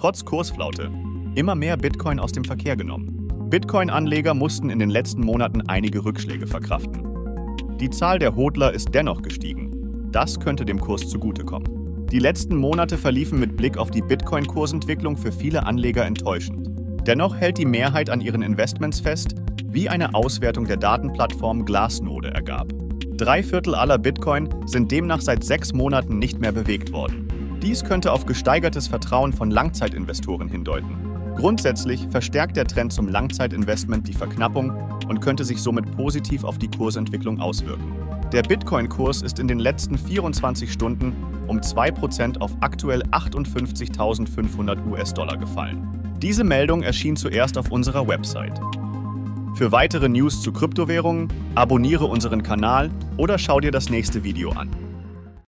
Trotz Kursflaute immer mehr Bitcoin aus dem Verkehr genommen. Bitcoin-Anleger mussten in den letzten Monaten einige Rückschläge verkraften. Die Zahl der Hodler ist dennoch gestiegen. Das könnte dem Kurs zugutekommen. Die letzten Monate verliefen mit Blick auf die Bitcoin-Kursentwicklung für viele Anleger enttäuschend. Dennoch hält die Mehrheit an ihren Investments fest, wie eine Auswertung der Datenplattform Glassnode ergab. Drei Viertel aller Bitcoin sind demnach seit sechs Monaten nicht mehr bewegt worden. Dies könnte auf gesteigertes Vertrauen von Langzeitinvestoren hindeuten. Grundsätzlich verstärkt der Trend zum Langzeitinvestment die Verknappung und könnte sich somit positiv auf die Kursentwicklung auswirken. Der Bitcoin-Kurs ist in den letzten 24 Stunden um 2% auf aktuell 58.500 US-Dollar gefallen. Diese Meldung erschien zuerst auf unserer Website. Für weitere News zu Kryptowährungen abonniere unseren Kanal oder schau dir das nächste Video an.